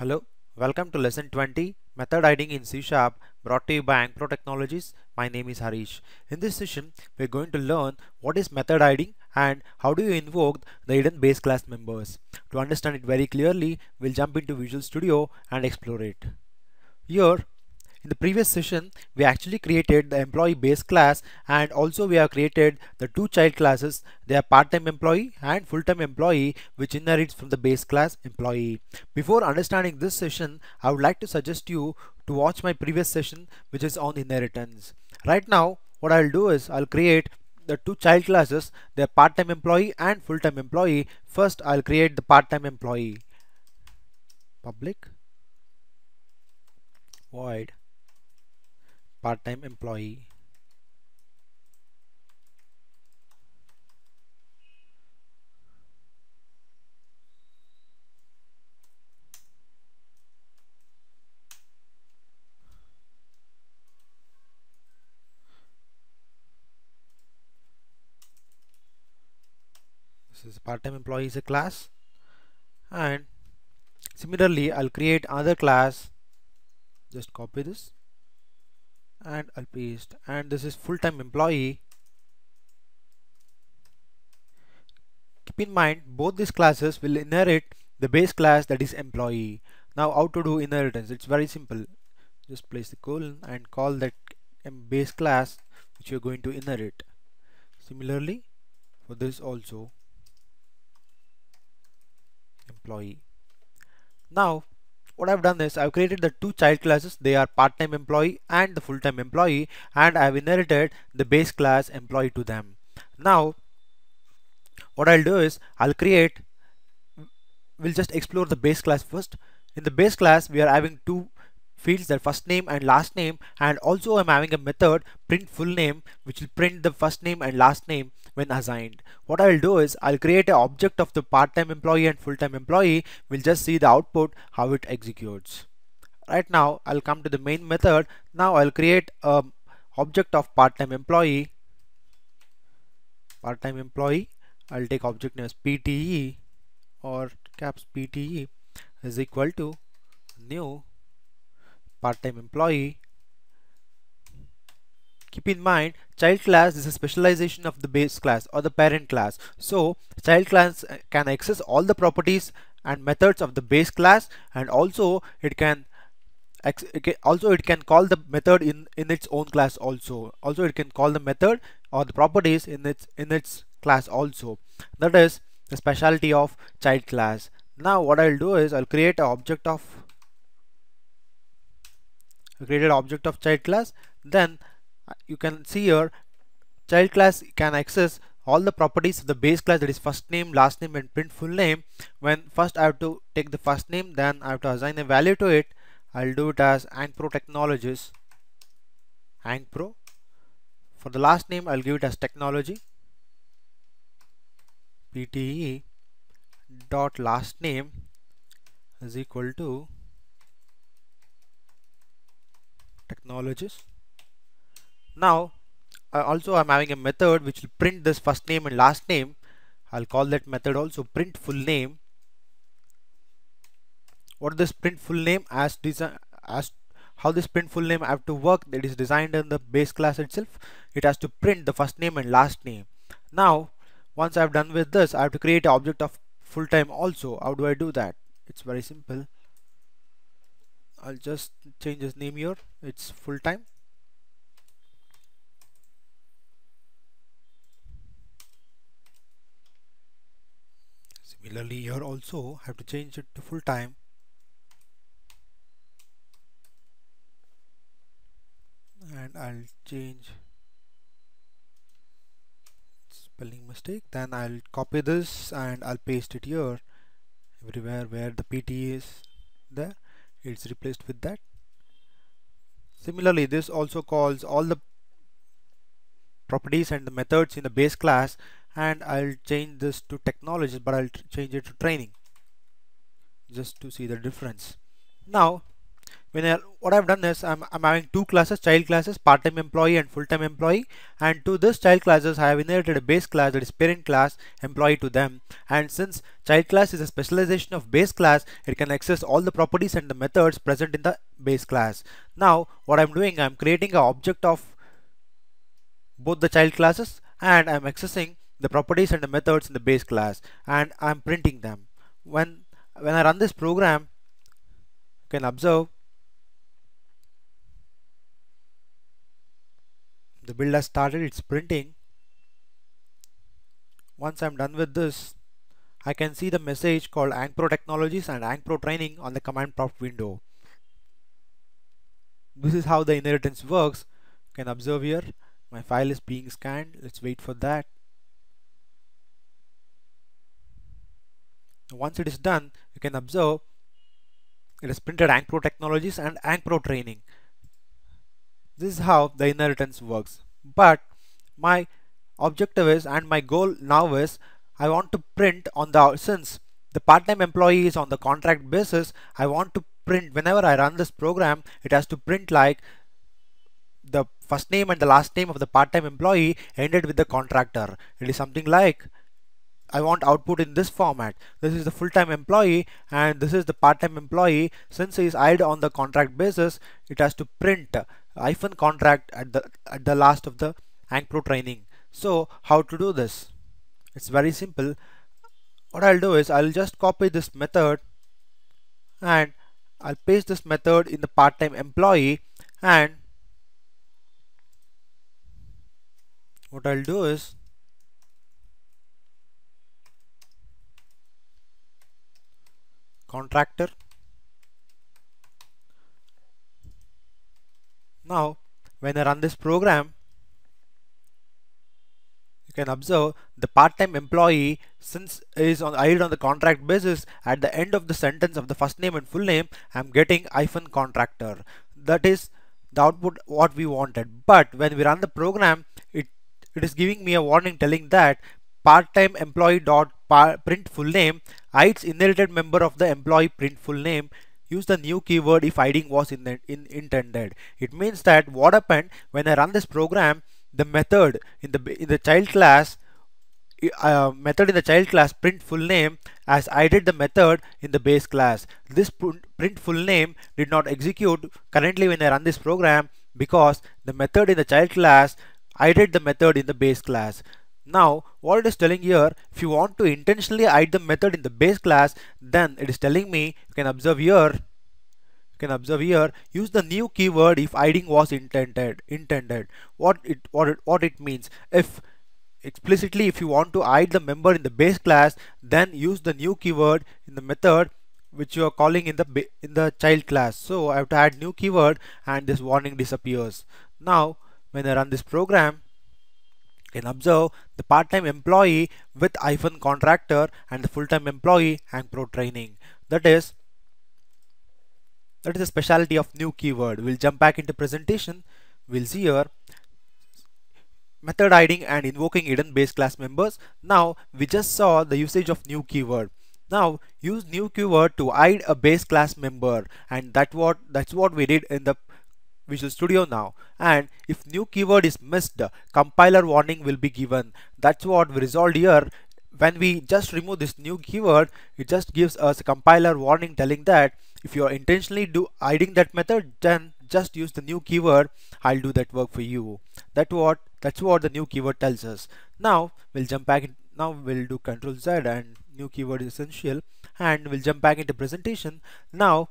Hello, welcome to lesson 20 Method Hiding in C Sharp brought to you by Ankpro Technologies. My name is Harish. In this session, we're going to learn what is method hiding and how do you invoke the hidden base class members. To understand it very clearly, we'll jump into Visual Studio and explore it. Here, in the previous session, we actually created the employee base class and also we have created the two child classes. They are part-time employee and full-time employee which inherits from the base class employee. Before understanding this session, I would like to suggest you to watch my previous session which is on inheritance. Right now, what I'll do is I'll create the two child classes, they are part-time employee and full-time employee. First, I'll create the part-time employee. Public void part-time employee. This is part-time employee is a class. And similarly I'll create another class. Just copy this and I'll paste. And this is full-time employee. Keep in mind both these classes will inherit the base class that is employee. Now how to do inheritance? It's very simple. Just place the colon and call that base class which you're going to inherit. Similarly for this also employee. Now what I've done is I've created the two child classes. They are part-time employee and the full-time employee and I've inherited the base class employee to them. Now what I'll do is I'll create we'll just explore the base class first. In the base class we are having two fields their first name and last name and also I'm having a method print full name which will print the first name and last name when assigned. What I'll do is I'll create an object of the part-time employee and full-time employee. We'll just see the output, how it executes. Right now, I'll come to the main method. Now I'll create a object of part-time employee. Part-time employee. I'll take object name as PTE or caps PTE is equal to new part-time employee keep in mind child class is a specialization of the base class or the parent class. So child class uh, can access all the properties and methods of the base class and also it can also it can call the method in in its own class also. Also it can call the method or the properties in its in its class also. That is the specialty of child class. Now what I'll do is I'll create an object of create an object of child class. Then you can see here child class can access all the properties of the base class that is first name last name and print full name. When first I have to take the first name then I have to assign a value to it. I'll do it as Ankpro Technologies. Ankpro for the last name I'll give it as technology. PTE dot last name is equal to technologies now also I'm having a method which will print this first name and last name. I'll call that method also print full name. What this print full name as design as how this print full name have to work that is designed in the base class itself. It has to print the first name and last name. Now once I've done with this I have to create an object of full time also. How do I do that? It's very simple. I'll just change his name here. It's full time similarly here also have to change it to full time. And I'll change spelling mistake. Then I'll copy this and I'll paste it here. Everywhere where the PT is there it's replaced with that. Similarly this also calls all the properties and the methods in the base class and I'll change this to technology but I'll change it to training just to see the difference. Now when I, what I've done is I'm, I'm having two classes child classes part-time employee and full-time employee and to this child classes I have inherited a base class that is parent class employee to them. And since child class is a specialization of base class it can access all the properties and the methods present in the base class. Now what I'm doing I'm creating an object of both the child classes and I'm accessing the properties and the methods in the base class and I'm printing them. When when I run this program you can observe the build has started it's printing. Once I'm done with this I can see the message called Ankpro Technologies and Ankpro Training on the command prompt window. This is how the inheritance works. You can observe here my file is being scanned. Let's wait for that once it is done you can observe it is printed Ankpro Technologies and Ankpro Training this is how the inheritance works. But my objective is and my goal now is I want to print on the since the part-time employee is on the contract basis I want to print whenever I run this program it has to print like the first name and the last name of the part-time employee ended with the contractor it is something like I want output in this format. This is the full-time employee and this is the part-time employee. Since he is hired on the contract basis, it has to print hyphen contract at the at the last of the Ankpro training. So how to do this? It's very simple. What I'll do is I'll just copy this method and I'll paste this method in the part-time employee and what I'll do is contractor. Now when I run this program you can observe the part-time employee since is on hired on the contract basis at the end of the sentence of the first name and full name I'm getting hyphen contractor. That is the output what we wanted. But when we run the program it it is giving me a warning telling that part-time employee dot print full name hides inherited member of the employee print full name use the new keyword if hiding was in, in intended it means that what happened when I run this program the method in the in the child class uh, method in the child class print full name as I did the method in the base class. This print full name did not execute currently when I run this program because the method in the child class I did the method in the base class. Now what it is telling here if you want to intentionally hide the method in the base class then it is telling me you can observe here you can observe here use the new keyword if hiding was intended intended. What it what it what it means if explicitly if you want to hide the member in the base class then use the new keyword in the method which you are calling in the in the child class. So I have to add new keyword and this warning disappears. Now when I run this program can observe the part-time employee with iPhone contractor and the full-time employee Ankpro training. That is that is the specialty of new keyword. We'll jump back into presentation. We'll see here method hiding and invoking hidden base class members. Now we just saw the usage of new keyword. Now use new keyword to hide a base class member and that what that's what we did in the Visual Studio now. And if new keyword is missed compiler warning will be given. That's what we resolved here. When we just remove this new keyword it just gives us a compiler warning telling that if you are intentionally do hiding that method then just use the new keyword. I'll do that work for you. That what that's what the new keyword tells us. Now we'll jump back in now we'll do control Z and new keyword is essential. And we'll jump back into presentation. Now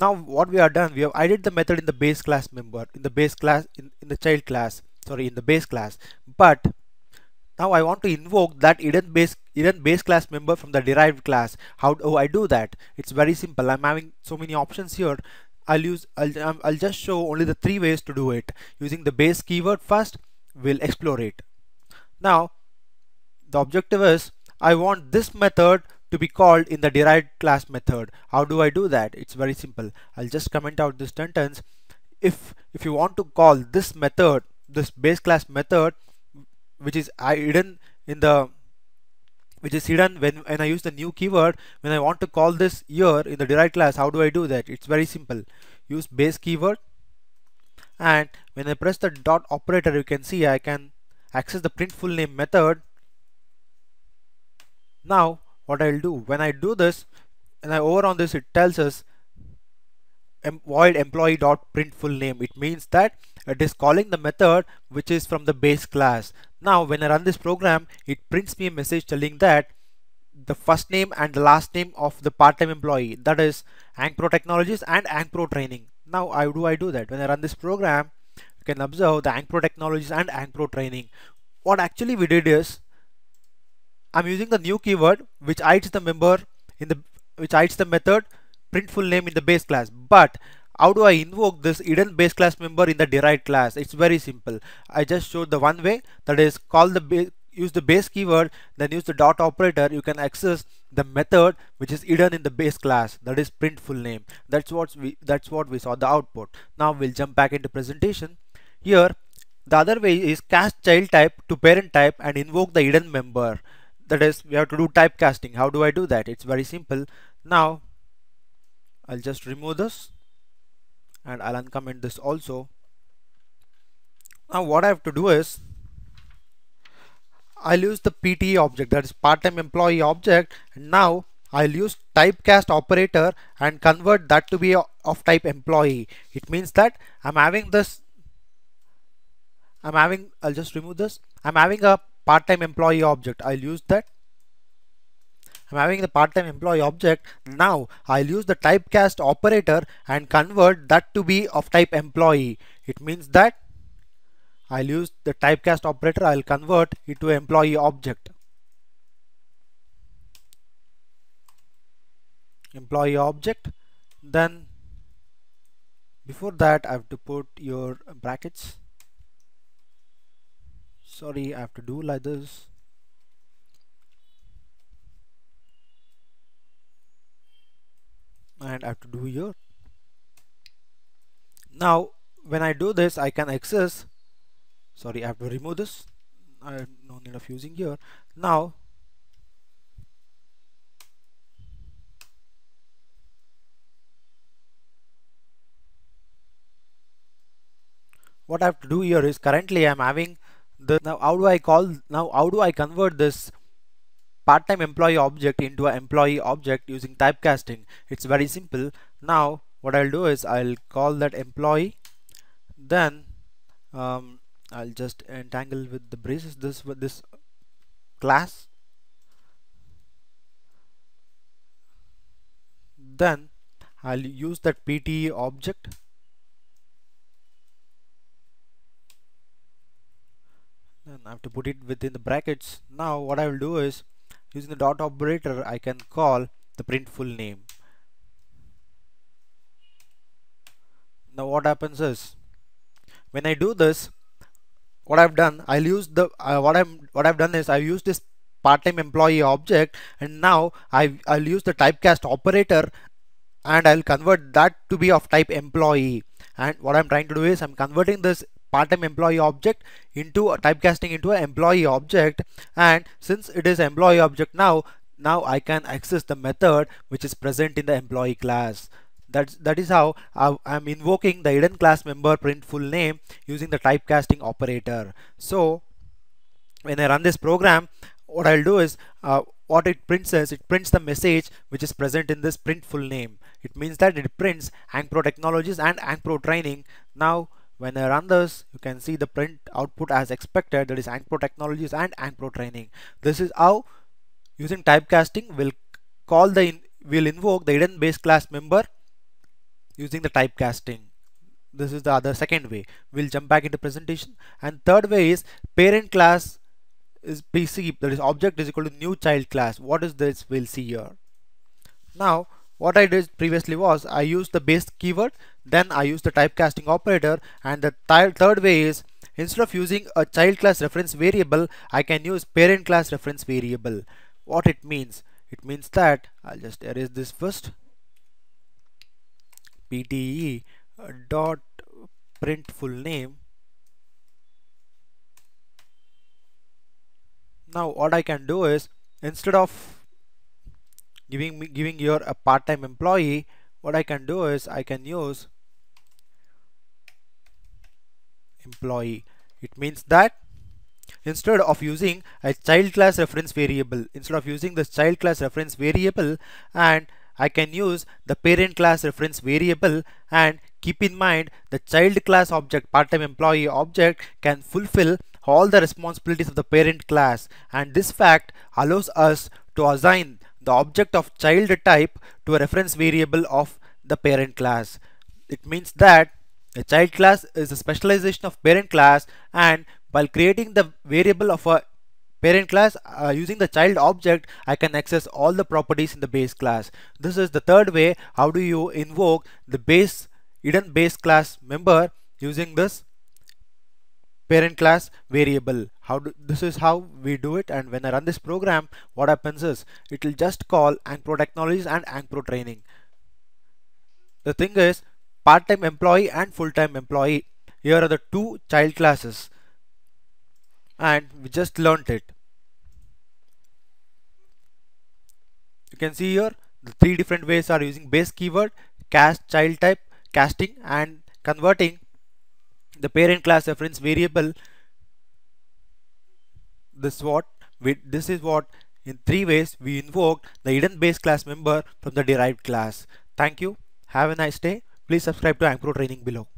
now what we are done we have added the method in the base class member in the base class in, in the child class sorry in the base class. But now I want to invoke that hidden base hidden base class member from the derived class. How do I do that? It's very simple. I'm having so many options here. I'll use I'll, I'll just show only the three ways to do it. Using the base keyword first we'll explore it. Now the objective is I want this method to be called in the derived class method. How do I do that? It's very simple. I'll just comment out this sentence. If if you want to call this method, this base class method, which is hidden in the which is hidden when, when I use the new keyword when I want to call this year in the derived class how do I do that it's very simple use base keyword and when I press the dot operator you can see I can access the print full name method now what I'll do. When I do this and I over on this it tells us void employee dot print full name. It means that it is calling the method which is from the base class. Now when I run this program it prints me a message telling that the first name and the last name of the part-time employee that is Ankpro Technologies and Ankpro Training. Now how do I do that? When I run this program you can observe the Ankpro Technologies and Ankpro Training. What actually we did is I'm using the new keyword which hides the member in the which hides the method print full name in the base class. But how do I invoke this hidden base class member in the derived class? It's very simple. I just showed the one way that is call the use the base keyword then use the dot operator. You can access the method which is hidden in the base class that is print full name. That's what we that's what we saw the output. Now we'll jump back into presentation. Here the other way is cast child type to parent type and invoke the hidden member that is we have to do typecasting. How do I do that? It's very simple. Now I'll just remove this and I'll uncomment this also. Now what I have to do is I'll use the PTE object that is part-time employee object. And now I'll use typecast operator and convert that to be of type employee. It means that I'm having this I'm having I'll just remove this. I'm having a part-time employee object. I'll use that. I'm having the part-time employee object. Now I'll use the typecast operator and convert that to be of type employee. It means that I'll use the typecast operator. I'll convert it to employee object. Employee object. Then before that I have to put your brackets sorry I have to do like this. And I have to do here. Now when I do this I can access. Sorry I have to remove this. I have no need of using here. Now what I have to do here is currently I'm having the now how do I call now how do I convert this part-time employee object into an employee object using typecasting? It's very simple. Now what I'll do is I'll call that employee then um, I'll just entangle with the braces this with this class. Then I'll use that PTE object I have to put it within the brackets. Now what I will do is using the dot operator I can call the print full name. Now what happens is when I do this what I've done I'll use the uh, what I'm what I've done is I've used this part-time employee object and now I I'll use the typecast operator and I'll convert that to be of type employee. And what I'm trying to do is I'm converting this part-time employee object into a typecasting into an employee object. And since it is employee object now now I can access the method which is present in the employee class. That's that is how I'm invoking the hidden class member print full name using the typecasting operator. So when I run this program what I'll do is uh, what it prints is it prints the message which is present in this print full name. It means that it prints Ankpro Technologies and Ankpro Training. Now when I run this you can see the print output as expected that is Ankpro Technologies and Ankpro Training. This is how using typecasting will call the in, will invoke the hidden base class member using the typecasting. This is the other second way. We'll jump back into presentation. And third way is parent class is PC that is object is equal to new child class. What is this we'll see here? Now what I did previously was I used the base keyword then I used the typecasting operator and the th third way is instead of using a child class reference variable I can use parent class reference variable. What it means? It means that I'll just erase this first. Pte dot print full name. Now what I can do is instead of giving me giving here a part-time employee what I can do is I can use employee. It means that instead of using a child class reference variable instead of using the child class reference variable and I can use the parent class reference variable and keep in mind the child class object part-time employee object can fulfill all the responsibilities of the parent class. And this fact allows us to assign the object of child type to a reference variable of the parent class. It means that a child class is a specialization of parent class and while creating the variable of a parent class uh, using the child object I can access all the properties in the base class. This is the third way how do you invoke the base hidden base class member using this parent class variable how do, this is how we do it and when I run this program what happens is it will just call Ankpro technologies and Ankpro training. The thing is part-time employee and full-time employee here are the two child classes. And we just learned it. You can see here the three different ways are using base keyword cast child type casting and converting. The parent class reference variable this what we, this is what in three ways we invoke the hidden base class member from the derived class. Thank you. Have a nice day. Please subscribe to Ankpro training below